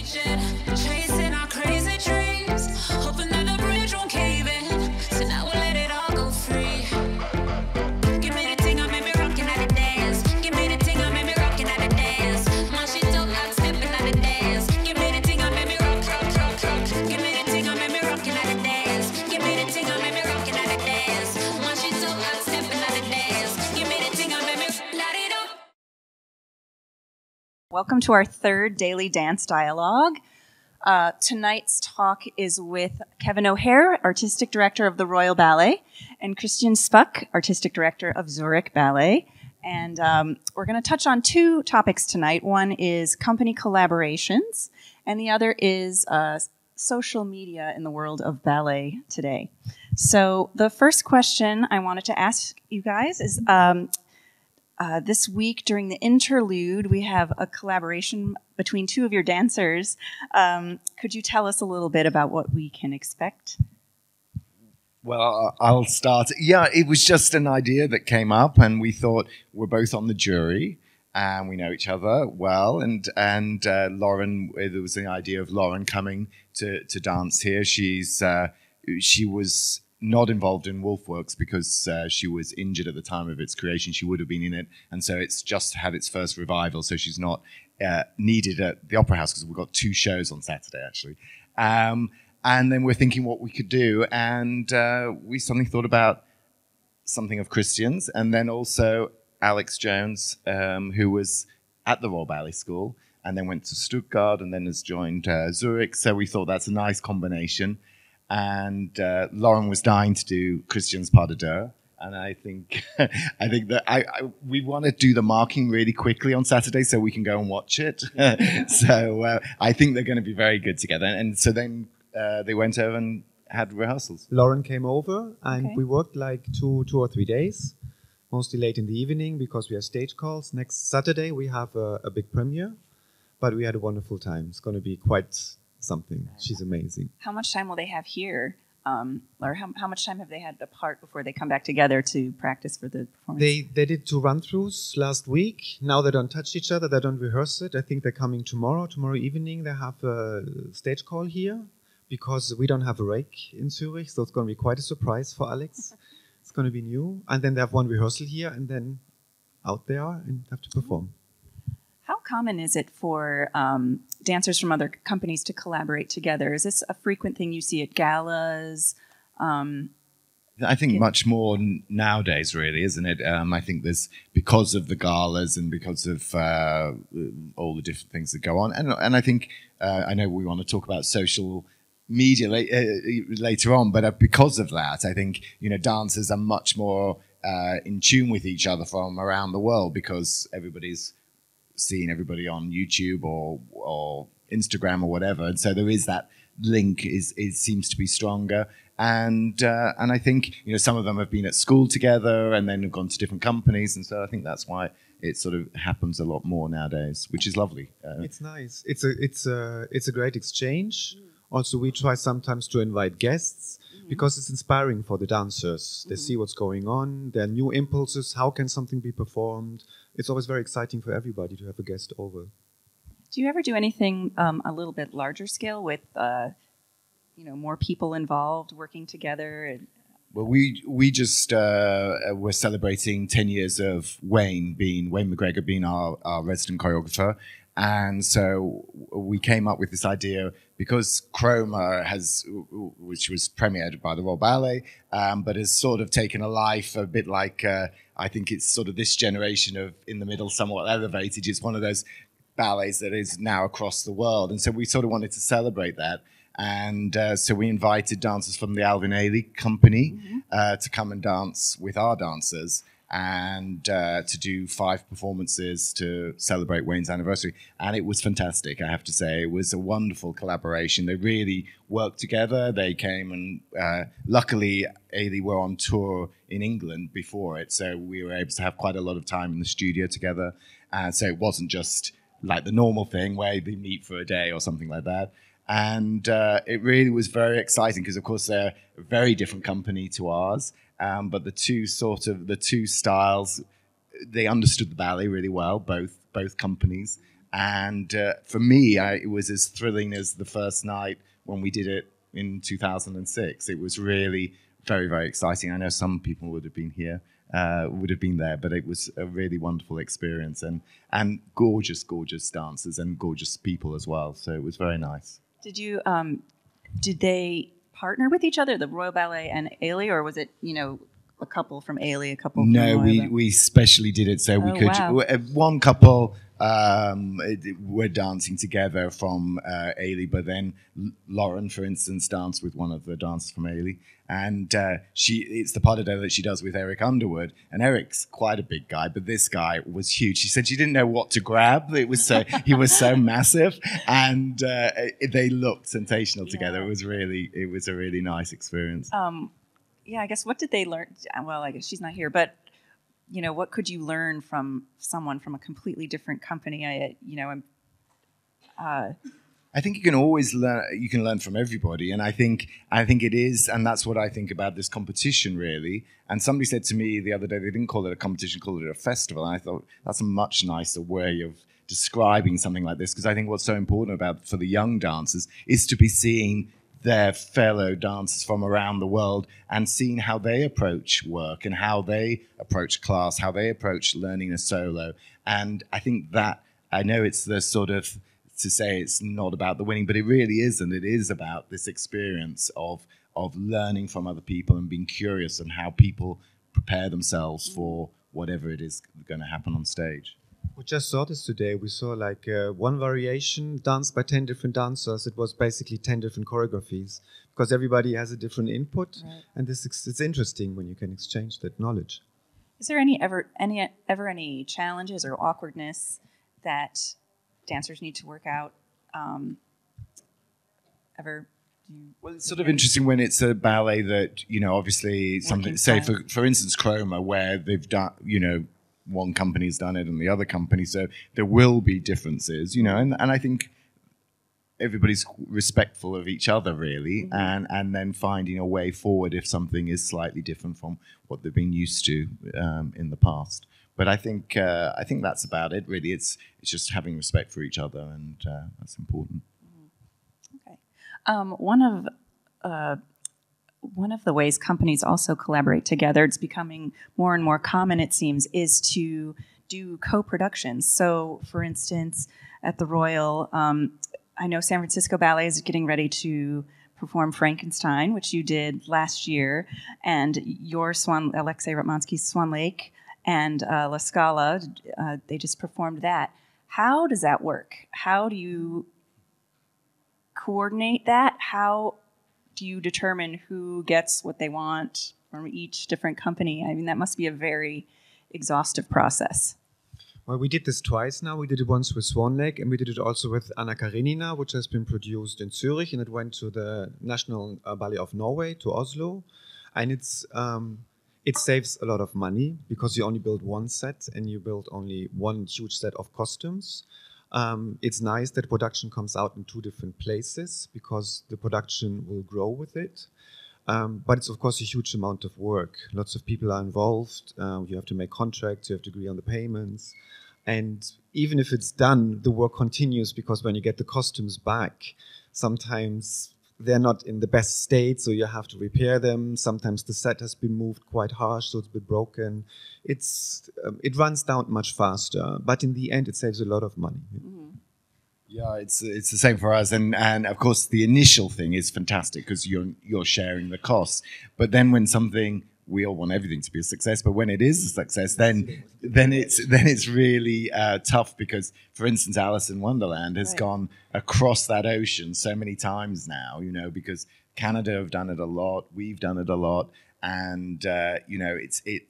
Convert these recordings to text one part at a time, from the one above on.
我追逐着你，追逐着你。Welcome to our third daily dance dialogue. Uh, tonight's talk is with Kevin O'Hare, Artistic Director of the Royal Ballet, and Christian Spuck, Artistic Director of Zurich Ballet. And um, we're going to touch on two topics tonight. One is company collaborations, and the other is uh, social media in the world of ballet today. So, the first question I wanted to ask you guys is um, uh, this week during the interlude, we have a collaboration between two of your dancers. Um, could you tell us a little bit about what we can expect? Well, I'll start. Yeah, it was just an idea that came up, and we thought we're both on the jury, and we know each other well. And and uh, Lauren, there was the idea of Lauren coming to to dance here. She's uh, she was not involved in Woolf Works because uh, she was injured at the time of its creation. She would have been in it, and so it's just had its first revival. So she's not uh, needed at the Opera House because we've got two shows on Saturday actually. Um, and then we're thinking what we could do, and uh, we suddenly thought about something of Christians, and then also Alex Jones, um, who was at the Royal Ballet School, and then went to Stuttgart, and then has joined uh, Zurich. So we thought that's a nice combination. And uh, Lauren was dying to do Christian's pas de deux. And I think, I think that I, I we want to do the marking really quickly on Saturday so we can go and watch it. so uh, I think they're going to be very good together. And so then uh, they went over and had rehearsals. Lauren came over and Okay. we worked like two two or three days, mostly late in the evening because we have stage calls. Next Saturday we have a, a big premiere, but we had a wonderful time. It's going to be quite something. She's amazing. How much time will they have here? Um, or how, how much time have they had apart before they come back together to practice for the performance? They they did two run throughs last week. Now they don't touch each other. They don't rehearse it. I think they're coming tomorrow. Tomorrow evening they have a stage call here because we don't have a rake in Zurich, so it's going to be quite a surprise for Alex. it's going to be new, and then they have one rehearsal here, and then out they are and have to perform. How common is it for um, dancers from other companies to collaborate together? Is this a frequent thing you see at galas? Um, I think much more n- nowadays, really, isn't it? Um, I think there's because of the galas and because of uh, all the different things that go on, and and I think uh, I know we want to talk about social media la- uh, later on, but uh, because of that, I think you know dancers are much more uh, in tune with each other from around the world because everybody's seeing everybody on YouTube or or Instagram or whatever, and so there is that link is is seems to be stronger. And uh, and I think you know some of them have been at school together and then have gone to different companies, and so I think that's why it sort of happens a lot more nowadays, which is lovely. Uh, It's nice. It's a it's a it's a great exchange. Also, we try sometimes to invite guests because it's inspiring for the dancers. They see what's going on. There are new impulses. How can something be performed? It's always very exciting for everybody to have a guest over. do you ever do anything um, a little bit larger scale with, uh, you know, more people involved working together? And, Well, we we just uh, were celebrating ten years of Wayne being Wayne McGregor being our, our resident choreographer, and so we came up with this idea because Chroma has, which was premiered by the Royal Ballet, um, but has sort of taken a life a bit like uh, I think it's sort of this generation of in the middle, somewhat elevated. It's one of those ballets that is now across the world, and so we sort of wanted to celebrate that. And uh, so we invited dancers from the Alvin Ailey Company uh, to come and dance with our dancers and uh, to do five performances to celebrate Wayne's anniversary. And it was fantastic, I have to say. It was a wonderful collaboration. They really worked together. They came and uh, luckily, Ailey were on tour in England before it. So we were able to have quite a lot of time in the studio together. And so it wasn't just like the normal thing where they meet for a day or something like that. And uh, it really was very exciting because, of course, they're a very different company to ours. Um, but the two sort of the two styles, they understood the ballet really well, both both companies, And uh, for me, I, it was as thrilling as the first night when we did it in 2006. It was really very, very exciting. I know some people would have been here, uh, would have been there, but it was a really wonderful experience and, and gorgeous, gorgeous dancers and gorgeous people as well. So it was very nice. Did you um, did they partner with each other, the Royal Ballet and Ailey, or was it you know a couple from Ailey, a couple? No, we, we specially did it so we Oh, could. wow. uh, One couple um, it- were dancing together from uh, Ailey, but then Lauren, for instance, danced with one of the dancers from Ailey, and uh, she it's the de deux that she does with Eric Underwood, and Eric's quite a big guy, but this guy was huge. She said she didn't know what to grab. It was so he was so massive, and uh, it- they looked sensational together. It was really it was a really nice experience. um, yeah, I guess what did they learn? Well, I guess she's not here, but you know, what could you learn from someone from a completely different company? I, you know, I'm, uh, I think you can always learn. You can learn from everybody, and I think I think it is, and that's what I think about this competition really. And somebody said to me the other day they didn't call it a competition, called it a festival. And I thought that's a much nicer way of describing something like this because I think what's so important about for the young dancers is to be seeing their fellow dancers from around the world and seeing how they approach work and how they approach class, how they approach learning a solo. And I think that I know it's the sort of to say it's not about the winning, but it really isn't. It is about this experience of of learning from other people and being curious and how people prepare themselves for whatever it is going to happen on stage. We just saw this today. We saw like uh, one variation danced by 10 different dancers. It was basically 10 different choreographies because everybody has a different input. Right. And this is, it's interesting when you can exchange that knowledge. is there any ever any ever any challenges or awkwardness that dancers need to work out? Um, ever? Do you, Well, it's sort of interesting when it's a ballet that you know, obviously something. Say for for instance, Chroma, where they've done, you know, one company's done it and the other company, so there will be differences, you know, and and I think everybody's respectful of each other really, and and then finding a way forward if something is slightly different from what they've been used to um, in the past. But I think uh, I think that's about it. Really, it's it's just having respect for each other, and uh, that's important. Okay. Um, one of uh, one of the ways companies also collaborate together, it's becoming more and more common, it seems, is to do co-productions. So, for instance, at the Royal, um, I know San Francisco Ballet is getting ready to perform Frankenstein, which you did last year, and your Swan, Alexei Ratmansky's Swan Lake, and uh, La Scala, uh, they just performed that. How does that work? How do you coordinate that? How do you determine who gets what they want from each different company? I mean, that must be a very exhaustive process. Well, we did this twice now. We did it once with Swan Lake and we did it also with Anna Karenina, which has been produced in Zurich and it went to the National uh, Ballet of Norway, to Oslo. And it's um, it saves a lot of money because you only build one set and you build only one huge set of costumes. Um, it's nice that production comes out in two different places because the production will grow with it. Um, but it's of course a huge amount of work. Lots of people are involved. Uh, you have to make contracts. You have to agree on the payments. And even if it's done, the work continues because when you get the costumes back, sometimes they're not in the best state, so you have to repair them. Sometimes the set has been moved quite harsh, so it's been broken. It's um, it runs down much faster, but in the end, it saves a lot of money. Yeah, it's it's the same for us, and and of course the initial thing is fantastic because you're you're sharing the costs. But then when something we all want everything to be a success, but when it is a success, then then it's then it's really uh, tough because, for instance, Alice in Wonderland has Right. gone across that ocean so many times now. You know, because Canada have done it a lot, we've done it a lot, and uh, you know, it's it.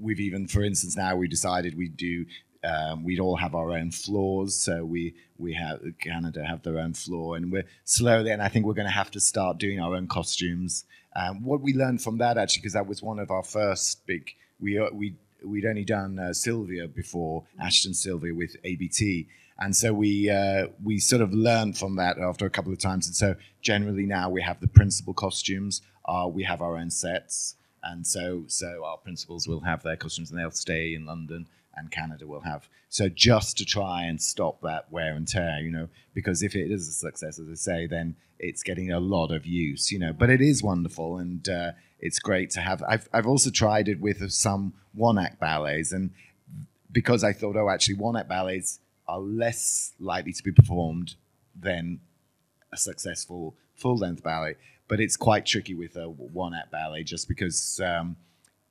We've even, for instance, now we decided we do um, we'd all have our own floors. So we we have Canada have their own floor, and we're slowly. And I think we're going to have to start doing our own costumes. Um, what we learned from that actually, because that was one of our first big. We uh, we we'd only done uh, Sylvia before Ashton Sylvia with ABT, and so we uh, we sort of learned from that after a couple of times. And so generally now we have the principal costumes. Uh, we have our own sets, and so so our principals will have their costumes, and they'll stay in London and Canada will have. So just to try and stop that wear and tear, you know, because if it is a success, as I say, then it's getting a lot of use, you know. But it is wonderful and uh, it's great to have. I've I've also tried it with some one act ballets, and because I thought, oh, actually, one act ballets are less likely to be performed than a successful full length ballet. But it's quite tricky with a one act ballet just because um,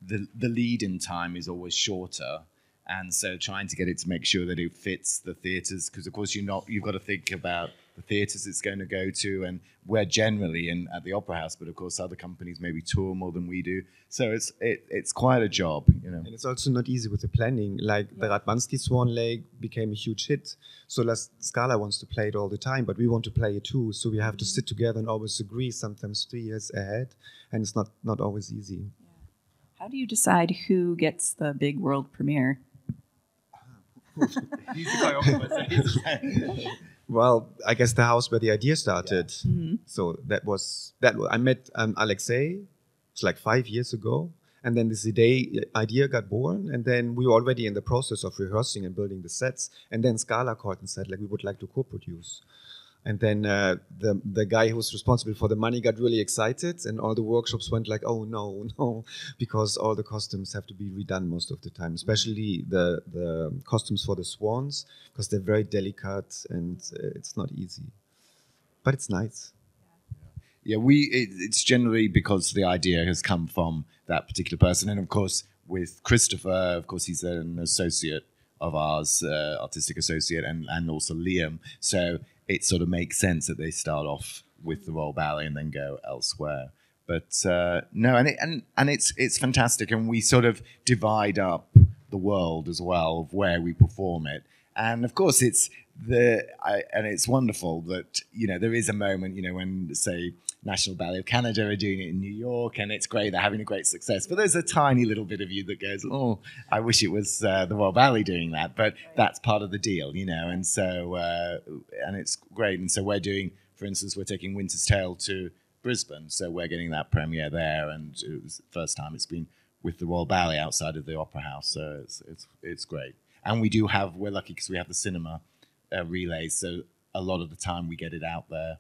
the the lead in time is always shorter. And so trying to get it to make sure that it fits the theatres, because of course you're not you've got to think about the theatres it's going to go to, and we're generally in at the Opera House, but of course other companies maybe tour more than we do. So it's it, it's quite a job, you know. And it's also not easy with the planning. Like the Ratmansky Swan Lake became a huge hit. So La Scala wants to play it all the time, but we want to play it too. So we have to sit together and always agree, sometimes three years ahead. And it's not, not always easy. How do you decide who gets the big world premiere? Well, I guess the house where the idea started. So that was that. I met um, Alexei. It's like five years ago, and then this idea idea got born, and then we were already in the process of rehearsing and building the sets, and then Scala called and said like we would like to co-produce. And then uh, the the guy who was responsible for the money got really excited, and all the workshops went like, "Oh no, no," because all the costumes have to be redone most of the time, especially the the costumes for the swans, because they're very delicate and uh, it's not easy. But it's nice. Yeah, we it, it's generally because the idea has come from that particular person, and of course with Christopher, of course he's an associate of ours, uh, artistic associate, and and also Liam. So it sort of makes sense that they start off with the Royal Ballet and then go elsewhere. But uh, no, and it, and and it's it's fantastic, and we sort of divide up the world as well of where we perform it, and of course it's the I, and it's wonderful that you know there is a moment you know when say National Ballet of Canada are doing it in New York, and it's great they're having a great success. But there's a tiny little bit of you that goes, oh, I wish it was uh, the Royal Ballet doing that, but that's part of the deal, you know. And so uh, and it's great, and so we're doing, for instance, we're taking Winter's Tale to Brisbane, so we're getting that premiere there, and it was the first time it's been with the Royal Ballet outside of the Opera House, so it's it's it's great. And we do have we're lucky because we have the cinema uh, relays, so a lot of the time we get it out there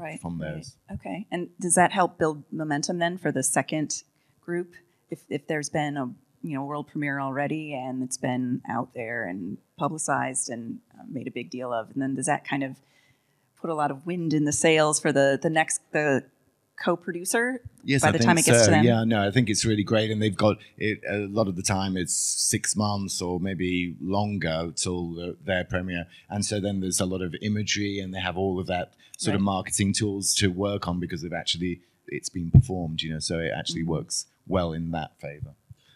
Right. from right. Okay. And does that help build momentum then for the second group? If, if there's been a you know world premiere already and it's been out there and publicized and uh, made a big deal of, and then does that kind of put a lot of wind in the sails for the the next the co-producer Yes, by I the think time it gets so. to them? Yeah, no, I think it's really great, and they've got it. A lot of the time, it's six months or maybe longer till the, their premiere, and so then there's a lot of imagery, and they have all of that sort of marketing tools to work on because they've actually it's been performed, you know, so it actually Mm-hmm. works well in that favor.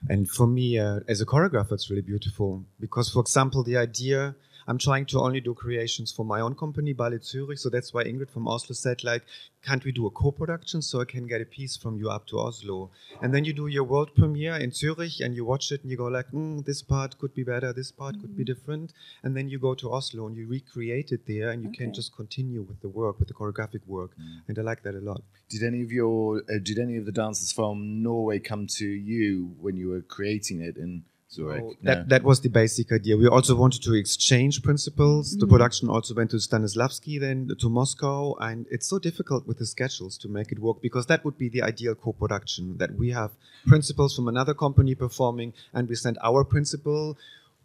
And for me, uh, as a choreographer, it's really beautiful because, for example, the idea I'm trying to only do creations for my own company, Ballet Zurich. So that's why Ingrid from Oslo said, like, can't we do a co-production so I can get a piece from you up to Oslo? And then you do your world premiere in Zurich and you watch it and you go like, mm, this part could be better, this part could be different. And then you go to Oslo and you recreate it there and you can just continue with the work, with the choreographic work. And I like that a lot. Did any of your uh, did any of the dancers from Norway come to you when you were creating it in Zurich? So that, that was the basic idea. We also wanted to exchange principles. The mm-hmm. production also went to Stanislavski, then to Moscow, and it's so difficult with the schedules to make it work because that would be the ideal co-production that we have principles from another company performing, and we send our principle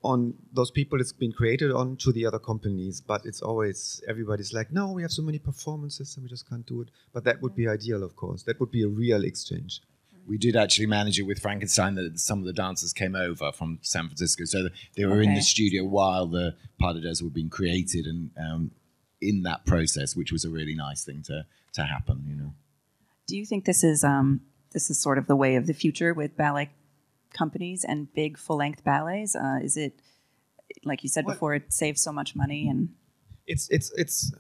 on those people it's been created on to the other companies. But it's always everybody's like, no, we have so many performances and we just can't do it. But that would be mm-hmm. ideal, of course. That would be a real exchange. We did actually manage it with Frankenstein that some of the dancers came over from San Francisco. So they were in the studio while the pas de deux were being created and um, in that process, which was a really nice thing to, to happen, you know. Do you think this is um, this is sort of the way of the future with ballet companies and big full length ballets? Uh, is it like you said What- before? It saves so much money and it's it's it's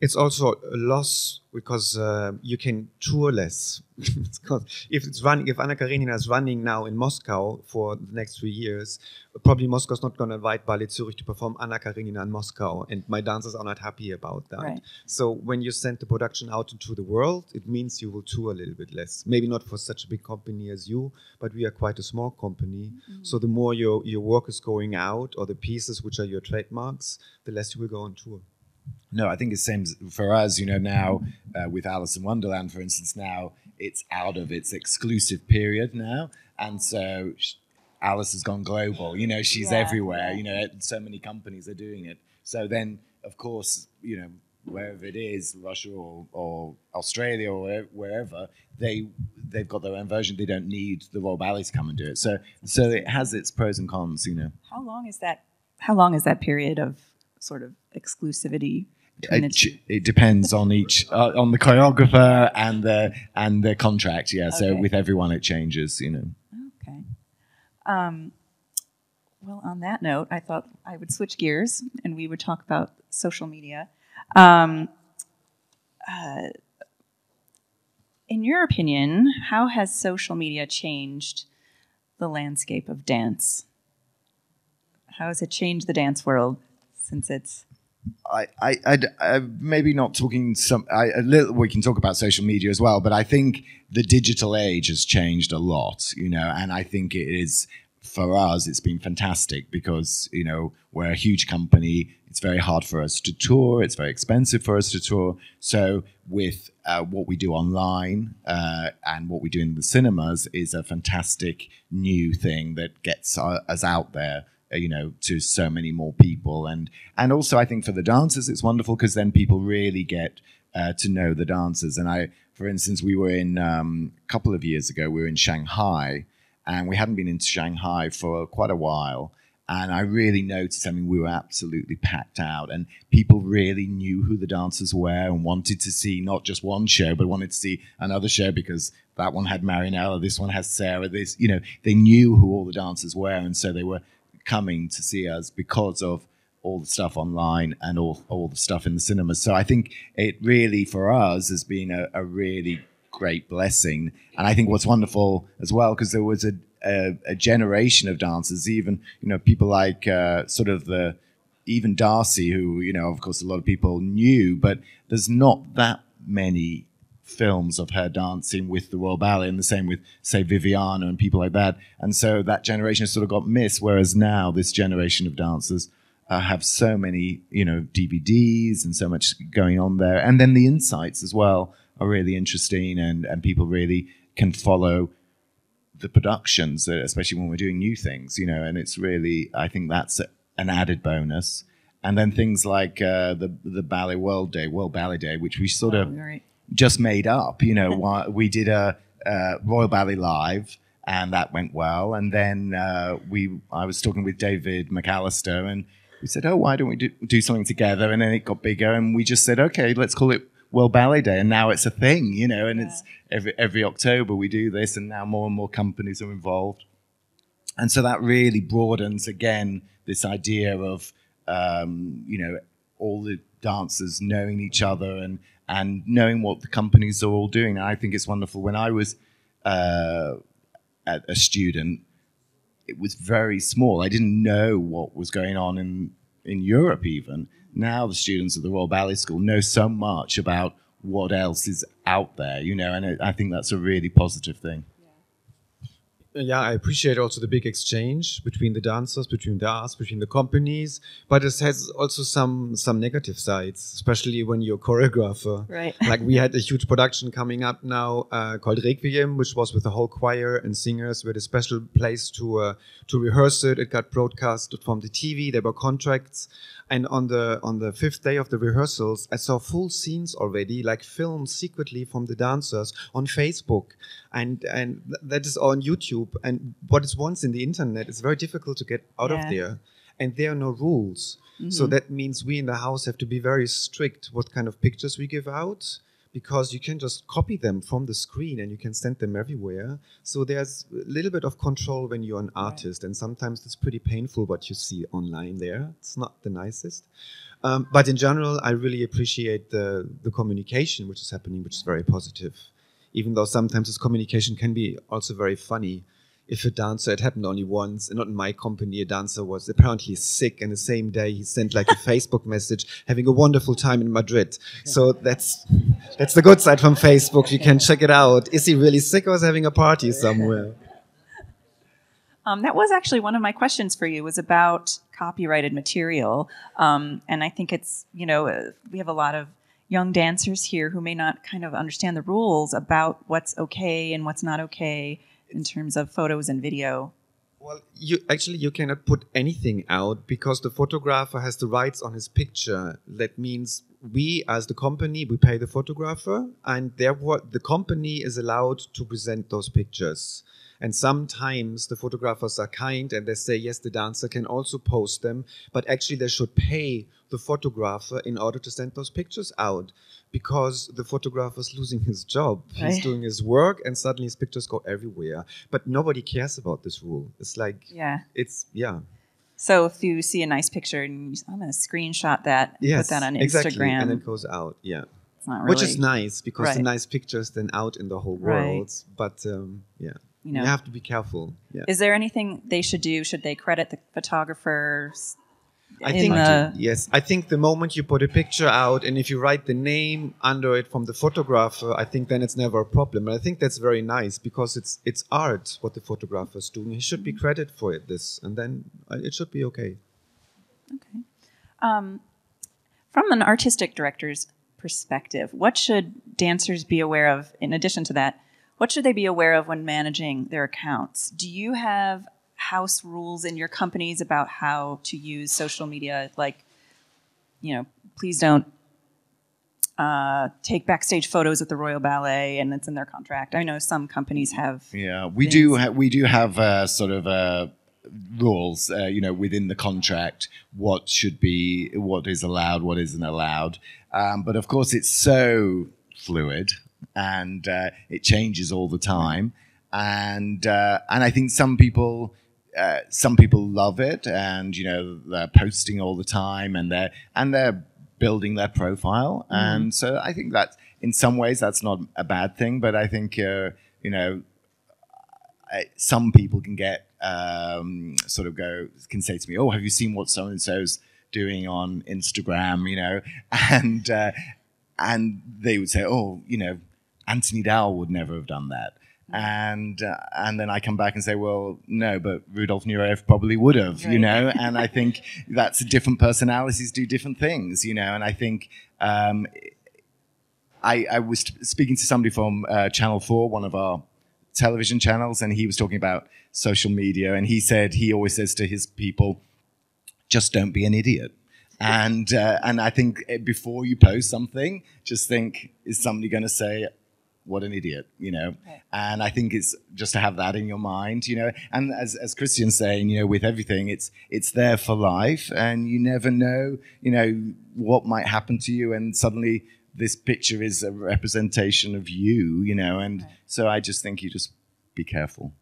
It's also a loss because uh, you can tour less. Because if it's running, if Anna Karenina is running now in Moscow for the next three years, probably Moscow's not going to invite Ballet Zurich to perform Anna Karenina in Moscow, and my dancers are not happy about that. Right. So when you send the production out into the world, it means you will tour a little bit less. Maybe not for such a big company as you, but we are quite a small company. So the more your your work is going out, or the pieces which are your trademarks, the less you will go on tour. No, I think it's same for us. You know, now uh, with Alice in Wonderland, for instance, now it's out of its exclusive period now, and so sh- Alice has gone global. You know, she's Yeah, everywhere. You know, so many companies are doing it. So then, of course, you know, wherever it is, Russia or, or Australia or wherever, they they've got their own version. They don't need the Royal Ballet to come and do it. So so it has its pros and cons. You know. How long is that? How long is that period of sort of exclusivity? it, it depends on each uh, on the choreographer and the and the contract yeah so with everyone it changes you know Okay. Um, well, on that note, I thought I would switch gears and we would talk about social media. Um, uh, in your opinion, how has social media changed the landscape of dance? How has it changed the dance world since it's I, I, uh, maybe not talking some. I, a little. We can talk about social media as well, but I think the digital age has changed a lot. You know, and I think it is for us. It's been fantastic because you know we're a huge company. It's very hard for us to tour. It's very expensive for us to tour. So with uh, what we do online uh, and what we do in the cinemas is a fantastic new thing that gets uh, us out there you know to so many more people and and also i think for the dancers it's wonderful because then people really get uh, to know the dancers and i for instance we were in um, a couple of years ago we were in shanghai and we hadn't been into shanghai for quite a while and i really noticed i mean we were absolutely packed out and people really knew who the dancers were and wanted to see not just one show but wanted to see another show because that one had Marianela, this one has Sarah, this, you know, they knew who all the dancers were. And so they were coming to see us because of all the stuff online and all, all the stuff in the cinemas. So I think it really, for us, has been a, a really great blessing. And I think what's wonderful as well, because there was a, a, a generation of dancers, even, you know, people like uh, sort of the, even Darcy, who, you know, of course, a lot of people knew, but there's not that many films of her dancing with the Royal Ballet, and the same with, say, Viviana and people like that. And so that generation has sort of got missed, whereas now this generation of dancers uh, have so many, you know, DVDs and so much going on there. And then the insights as well are really interesting, and, and people really can follow the productions, uh, especially when we're doing new things, you know, and it's really, I think that's a, an added bonus. And then things like uh, the the Ballet World Day, World Ballet Day, which we sort of Oh, right. Just made up. You know, why- we did a, uh Royal Ballet Live, and that went well. And then uh, we, I was talking with David McAllister, and we said, "Oh, why don't we do, do something together?" And then it got bigger, and we just said, "Okay, let's call it World Ballet Day." And now it's a thing, you know. And it's every every October we do this, and now more and more companies are involved. And so that really broadens again this idea of um, you know all the dancers knowing each other and and knowing what the companies are all doing. And I think it's wonderful. When I was uh, a, student, it was very small. I didn't know what was going on in in Europe even. Now the students at the Royal Ballet School know so much about what else is out there, you know, and I think that's a really positive thing. Yeah, I appreciate also the big exchange between the dancers, between the arts, between the companies, but it has also some some negative sides, especially when you're a choreographer. Right. like we had a huge production coming up now uh, called Requiem, which was with the whole choir and singers. We had a special place to uh, to rehearse it. It got broadcasted from the TV. There were contracts, and on the on the fifth day of the rehearsals, I saw full scenes already, like filmed secretly from the dancers on Facebook, and and that is on YouTube. And what is once in the internet is very difficult to get out Yeah. of there, and there are no rules. So mm-hmm. that means we in the house have to be very strict what kind of pictures we give out because you can just copy them from the screen and you can send them everywhere. So there's a little bit of control when you're an artist, and sometimes it's pretty painful what you see online there. It's not the nicest. Um, but in general, I really appreciate the, the communication which is happening, which is very positive. Even though sometimes this communication can be also very funny. If a dancer, it happened only once, and not in my company, a dancer was apparently sick, and the same day he sent like a Facebook message, having a wonderful time in Madrid. So that's that's the good side from Facebook. You can check it out. Is he really sick or is he having a party somewhere? Um, that was actually one of my questions for you was about copyrighted material, um, and I think it's you know uh, we have a lot of young dancers here who may not kind of understand the rules about what's okay and what's not okay in terms of photos and video. Well, you actually you cannot put anything out because the photographer has the rights on his picture. That means we, as the company, we pay the photographer, and therefore the company is allowed to present those pictures. And sometimes the photographers are kind and they say, yes, the dancer can also post them, but actually they should pay the photographer in order to send those pictures out because the photographer is losing his job. He's doing his work and suddenly his pictures go everywhere. But nobody cares about this rule. It's like, Yeah. it's, yeah. So if you see a nice picture and you, I'm going to screenshot that, and Yes, put that on exactly. Instagram. And it goes out, yeah. it's not really, Which is nice because the nice pictures then out in the whole Right. world. But um, yeah, You know, you, have to be careful. Yeah. Is there anything they should do? Should they credit the photographers? I think the- yes. I think the moment you put a picture out and if you write the name under it from the photographer, I think then it's never a problem. And I think that's very nice because it's it's art what the photographer is doing. He should be credited for it. This and then uh, it should be okay. Okay. Um, from an artistic director's perspective, what should dancers be aware of? In addition to that, what should they be aware of when managing their accounts? Do you have house rules in your companies about how to use social media? Like, you know, please don't uh, take backstage photos at the Royal Ballet, and it's in their contract. I know some companies have. Yeah, we do. things. Ha- we do have uh, sort of uh, rules, uh, you know, within the contract. What should be, what is allowed, what isn't allowed. Um, but of course, it's so fluid, and uh, it changes all the time. And uh, and I think some people. Uh, some people love it, and you know they're posting all the time, and they're and they're building their profile, and so I think that in some ways that's not a bad thing. But I think uh, you know I- some people can get um, sort of go can say to me, "Oh, have you seen what so and so's doing on Instagram?" You know, and uh, and they would say, "Oh, you know, Anthony Dowell would never have done that." And uh, and then I come back and say, well, no, but Rudolf Nureyev probably would have, you know. And I think that's different personalities do different things, you know. And I think um, I, I was speaking to somebody from uh, Channel 4, one of our television channels, and he was talking about social media. And he said he always says to his people, just don't be an idiot. And, uh, and I think eh, before you post something, just think, is somebody going to say, what an idiot, you know? Right. And I think it's just to have that in your mind, you know. And as, as Christian's saying, you know, with everything, it's it's there for life, and you never know, you know, what might happen to you, and suddenly this picture is a representation of you, you know. And so I just think you just be careful.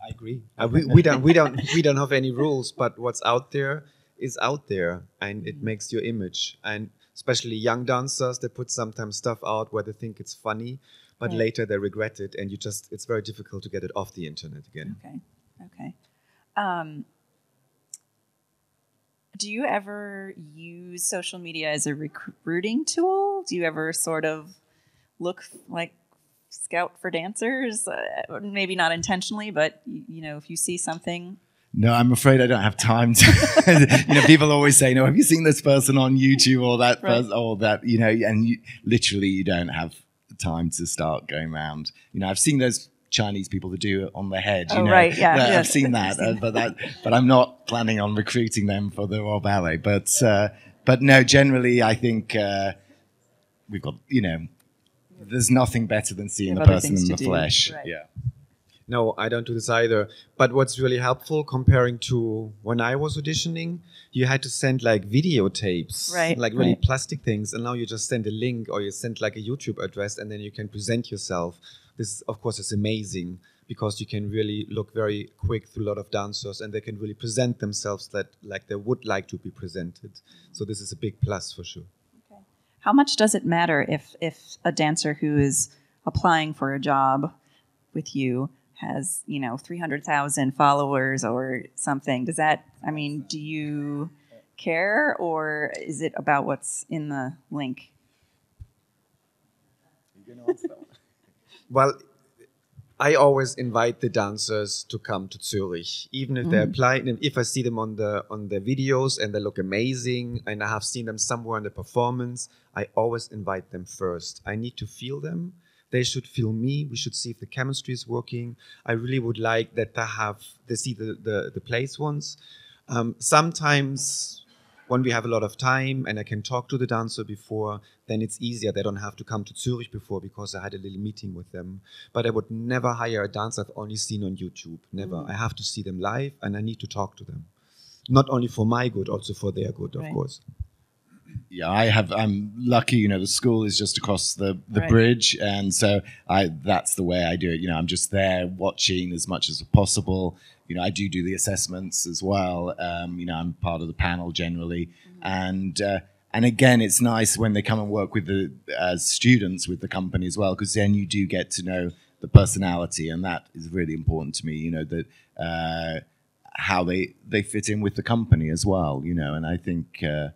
I agree. Uh, we, we don't we don't we don't have any rules, but what's out there is out there, and it makes your image. And especially young dancers, they put sometimes stuff out where they think it's funny, but Right. later they regret it, and you just it's very difficult to get it off the internet again. Okay. Okay. Um, do you ever use social media as a recruiting tool? Do you ever sort of look like scout for dancers? Uh, maybe not intentionally, but you know, if you see something, No, I'm afraid I don't have time to. you know, people always say, "No, have you seen this person on YouTube or that Right. person or that?" You know, and you, literally, you don't have time to start going around. You know, I've seen those Chinese people that do it on the head. You Oh, know, right, yeah. I've seen that, uh, but that, but I'm not planning on recruiting them for the Royal Ballet. But, uh, but no, generally, I think uh, we've got. You know, there's nothing better than seeing the person in the do. flesh. Right. Yeah. No, I don't do this either. But what's really helpful comparing to when I was auditioning, you had to send like videotapes, Right, like really right. plastic things, and now you just send a link or you send like a YouTube address, and then you can present yourself. This, of course, is amazing. because you can really look very quick through a lot of dancers and they can really present themselves that like they would like to be presented. So this is a big plus for sure. How much does it matter if if a dancer who is applying for a job with you has you know three hundred thousand followers or something? Does that? I mean, do you care or is it about what's in the link? Well, I always invite the dancers to come to Zurich, even if they apply. Mm-hmm. and If I see them on the on the videos and they look amazing, and I have seen them somewhere in the performance, I always invite them first. I need to feel them. They should feel me. We should see if the chemistry is working. I really would like that they have they see the the, the place once. Um, sometimes when we have a lot of time and I can talk to the dancer before, then it's easier. They don't have to come to Zurich before because I had a little meeting with them. But I would never hire a dancer I've only seen on YouTube. Never. I have to see them live and I need to talk to them. Not only for my good, also for their good, of Right. course. Yeah, I have. I'm lucky. You know, the school is just across the the Right. bridge, and so I. That's the way I do it. You know, I'm just there watching as much as possible. You know, I do do the assessments as well. Um, you know, I'm part of the panel generally, and uh, and again, it's nice when they come and work with the as students with the company as well, because then you do get to know the personality, and that is really important to me. You know that. Uh, how they, they fit in with the company as well, you know, and I think uh,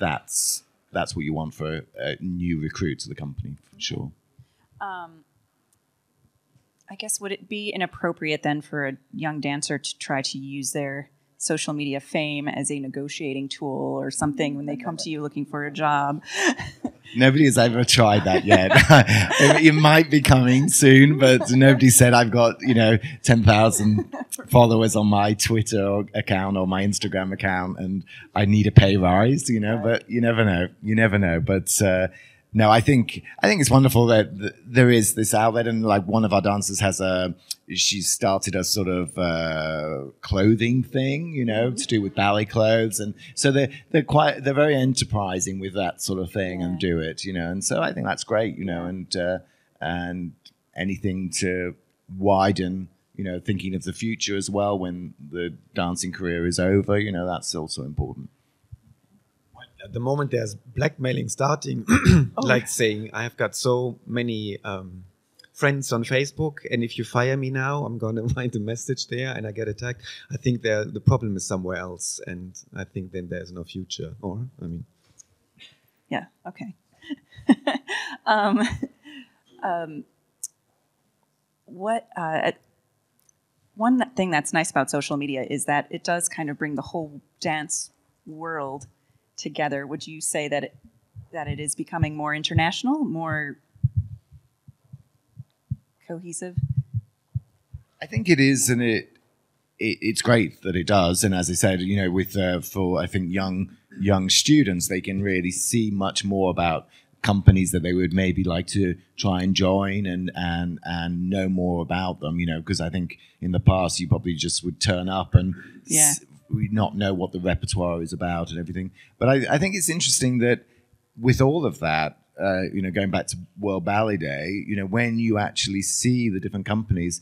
that's that's what you want for a, new recruit to the company for sure. Um, I guess would it be inappropriate then for a young dancer to try to use their social media fame as a negotiating tool or something when they come to you looking for a job? Nobody has ever tried that yet. it, it might be coming soon, but nobody said I've got you know ten thousand followers on my Twitter account or my Instagram account, and I need a pay rise. You know, but you never know. You never know. But uh, no, I think I think it's wonderful that th- there is this outlet, and like one of our dancers has a. She started a sort of uh, clothing thing, you know, to do with ballet clothes, and so they're they're quite they're very enterprising with that sort of thing and do it, you know, and so I think that's great, you know, and uh, and anything to widen, you know, thinking of the future as well when the dancing career is over, you know, that's also important. At the moment, there's blackmailing starting, like saying, I have got so many um, friends on Facebook, and if you fire me now, I'm going to find a message there and I get attacked. I think the problem is somewhere else, and I think then there's no future. Or, I mean, Yeah. Okay. um, um, what uh, one thing that's nice about social media is that it does kind of bring the whole dance world together. Would you say that it, that it is becoming more international, more cohesive? I think it is, and it, it it's great that it does. And as I said, you know, with uh, for I think young young students, they can really see much more about companies that they would maybe like to try and join and and and know more about them. You know, because I think in the past you probably just would turn up and Yeah. s- we not know what the repertoire is about and everything. But I, I think it's interesting that with all of that, uh, you know, going back to World Ballet Day, you know, when you actually see the different companies,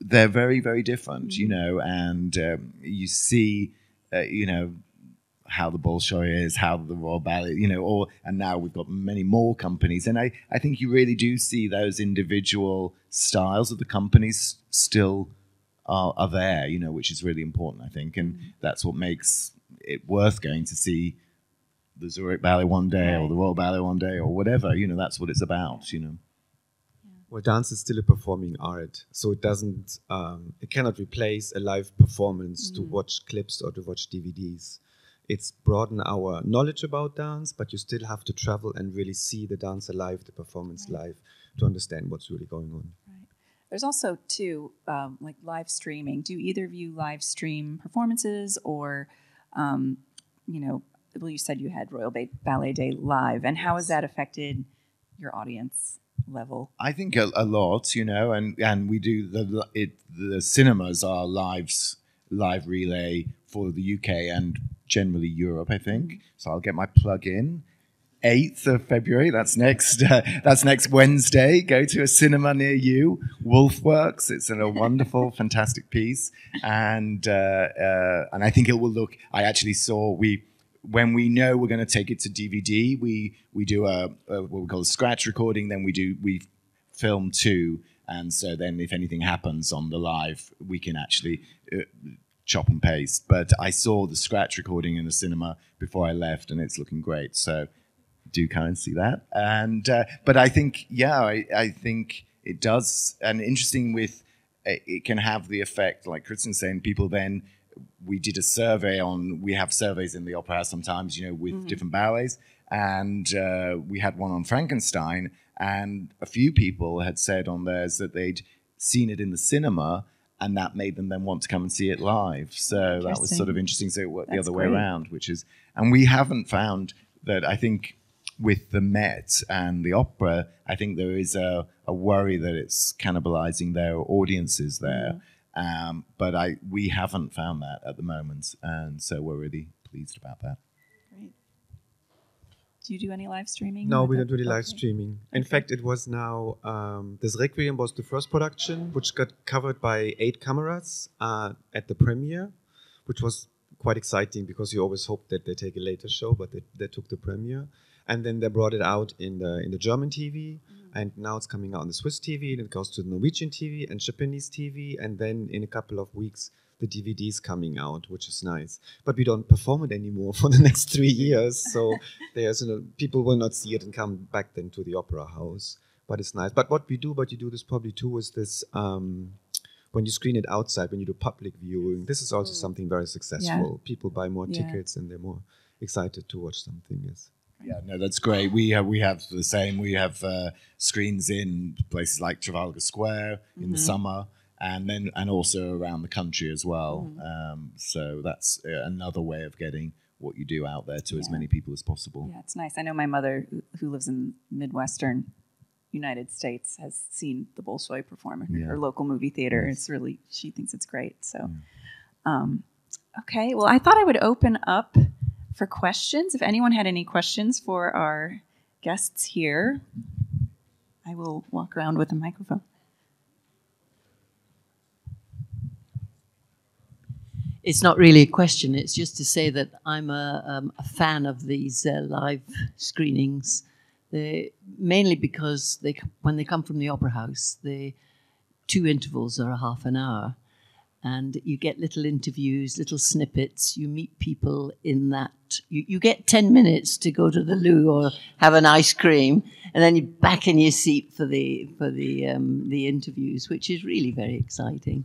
they're very, very different, you know, and um, you see, uh, you know, how the Bolshoi is, how the Royal Ballet, you know, or and now we've got many more companies, and I, I think you really do see those individual styles of the companies still are, are there, you know, which is really important, I think, and that's what makes it worth going to see the Zurich Ballet one day or the Royal Ballet one day or whatever, you know, that's what it's about, you know. well, dance is still a performing art, so it doesn't, um, it cannot replace a live performance to watch clips or to watch DVDs. It's broaden our knowledge about dance, but you still have to travel and really see the dancer live, the performance live, to understand what's really going on. There's also too um, like live streaming. Do either of you live stream performances or, um, you know, well, you said you had Royal ba- Ballet Day live, and how has that affected your audience level? I think a, a lot, you know, and and we do the it the cinemas are lives live relay for the UK and generally Europe, I think. So I'll get my plug in. 8th of February. That's next. Uh, that's next Wednesday. Go to a cinema near you. Woolf Works. It's a wonderful, fantastic piece, and uh, uh, and I think it will look. I actually saw we when we know we're going to take it to DVD. We we do a, a what we call a scratch recording. Then we do we film two, and so then if anything happens on the live, we can actually. Uh, chop and paste but i saw the scratch recording in the cinema before i left and it's looking great so do kind of see that. And uh, but I think yeah, I, I think it does. And interesting with uh, it can have the effect, like Christian saying, people then. We did a survey on. We have surveys in the opera house sometimes, you know, with different ballets, and uh, we had one on Frankenstein, and a few people had said on theirs that they'd seen it in the cinema, and that made them then want to come and see it live. So that was sort of interesting. So it worked the That's other way around, which is, and we haven't found that. I think with the Met and the opera, I think there is a, a worry that it's cannibalizing their audiences there. Um, but I we haven't found that at the moment, and so we're really pleased about that. Great. Do you do any live streaming? No, we don't do the live okay. streaming. In fact, it was now um, this Requiem was the first production, which got covered by eight cameras uh, at the premiere, which was quite exciting because you always hope that they take a later show, but they, they took the premiere, and then they brought it out in the in the German TV, and now it's coming out on the Swiss TV, and it goes to the Norwegian TV and Japanese TV, and then in a couple of weeks. The DVD is coming out, which is nice, but we don't perform it anymore for the next three years. So there's you know, people will not see it and come back then to the opera house. But it's nice. But what we do, but you do this probably too, is this um, when you screen it outside, when you do public viewing. This is also something very successful. People buy more Yeah. tickets and they're more excited to watch something. Yes. Yeah, no, that's great. We have we have the same. We have uh, screens in places like Trafalgar Square in the summer, and then and also around the country as well. Um, so that's uh, another way of getting what you do out there to as many people as possible. Yeah, it's nice. I know my mother, who- lives in Midwestern United States, has seen the Bolshoi perform in Yeah. her local movie theater. It's really she thinks it's great. So, um, okay. Well, I thought I would open up for questions. If anyone had any questions for our guests here, I will walk around with a microphone. It's not really a question. It's just to say that I'm a, um, a fan of these uh, live screenings, they, mainly because they, when they come from the opera house, the two intervals are a half an hour, and you get little interviews, little snippets. You meet people in that. You, you get ten minutes to go to the loo or have an ice cream, and then you're back in your seat for the for the um, the interviews, which is really very exciting.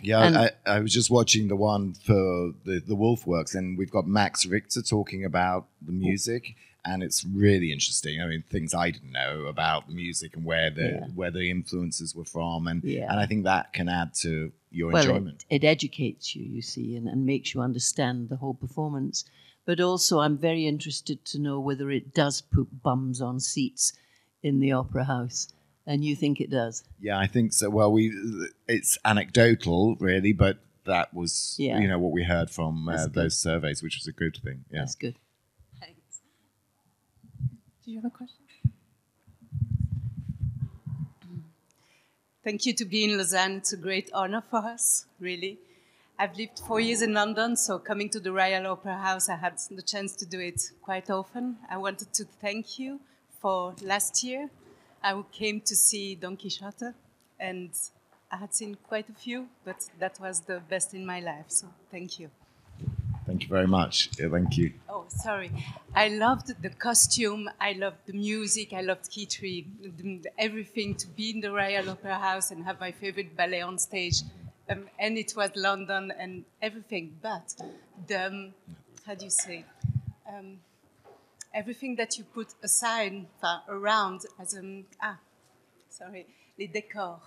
Yeah, And- I, I was just watching the one for the the Woolf Works, and we've got Max Richter talking about the music, and it's really interesting. I mean, things I didn't know about the music and where the Yeah. where the influences were from, and Yeah. and I think that can add to your well, enjoyment. It, it educates you, you see, and, and makes you understand the whole performance. But also, I'm very interested to know whether it does put bums on seats in the opera house. And you think it does? Yeah, I think so. Well, we it's anecdotal, really, but that was Yeah. you know what we heard from uh, those surveys, which was a good thing. Yeah. That's good. Do you have a question? Thank you to be in Lausanne. It's a great honor for us, really. I've lived four years in London, so coming to the Royal Opera House, I had the chance to do it quite often. I wanted to thank you for last year. I came to see Don Quixote, and I had seen quite a few, but that was the best in my life. So thank you. Thank you very much. Yeah, thank you. Oh, sorry. I loved the costume. I loved the music. I loved Kitri. Everything to be in the Royal Opera House and have my favorite ballet on stage. Um, and it was London and everything. But the, um, how do you say? Um, everything that you put aside, enfin, around as a, ah, sorry, les décors.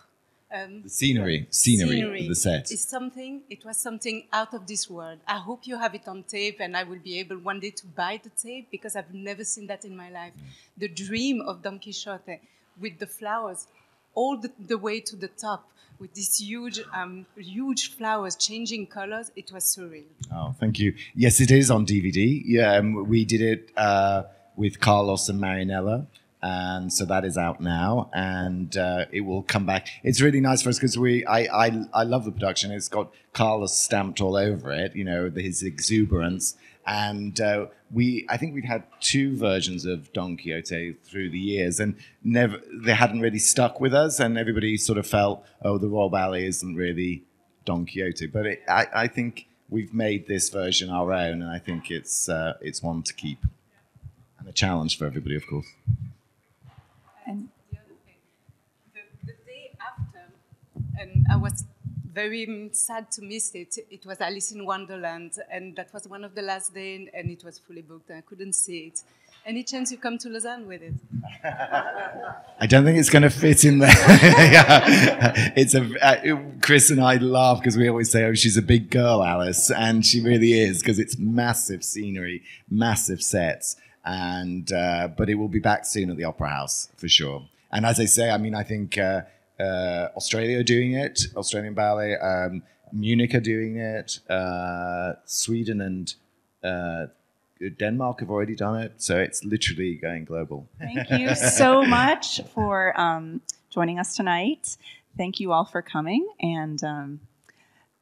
Um, The scenery, scenery, of the set. is something it was something out of this world i hope you have it on tape and i will be able one day to buy the tape because i've never seen that in my life the dream of don quixote with the flowers all the, the way to the top with these huge um, huge flowers changing colors it was surreal Oh, thank you. Yes, it is on DVD. Yeah, um, we did it. Uh, with Carlos and Marianela. And so that is out now, and uh, it will come back. It's really nice for us because we, I, I, I love the production. It's got Carlos stamped all over it. You know, his exuberance, and uh, we, I think we've had two versions of Don Quixote through the years, and never they hadn't really stuck with us, and everybody sort of felt, oh, the Royal Ballet isn't really Don Quixote. But it, I, I think we've made this version our own, and I think it's uh, it's one to keep, and a challenge for everybody, of course. And the, the day after, and I was very sad to miss it. It was Alice in Wonderland, and that was one of the last days, and it was fully booked, I couldn't see it. Any chance you come to Lausanne with it? I don't think it's going to fit in there. Yeah. It's a uh, Chris and I laugh because we always say, "Oh, she's a big girl, Alice," and she really is because it's massive scenery, massive sets, and uh, but it will be back soon at the Opera House for sure. And as I say, I mean, I think uh, uh, Australia doing it, Australian Ballet, um, Munich are doing it, uh, Sweden and uh, Denmark have already done it, so it's literally going global. Thank you so much for um, joining us tonight. Thank you all for coming. And um,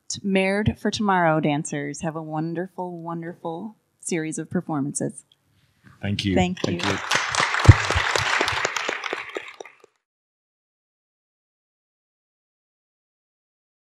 t- Mared for Tomorrow dancers have a wonderful, wonderful series of performances. Thank you. Thank you. you.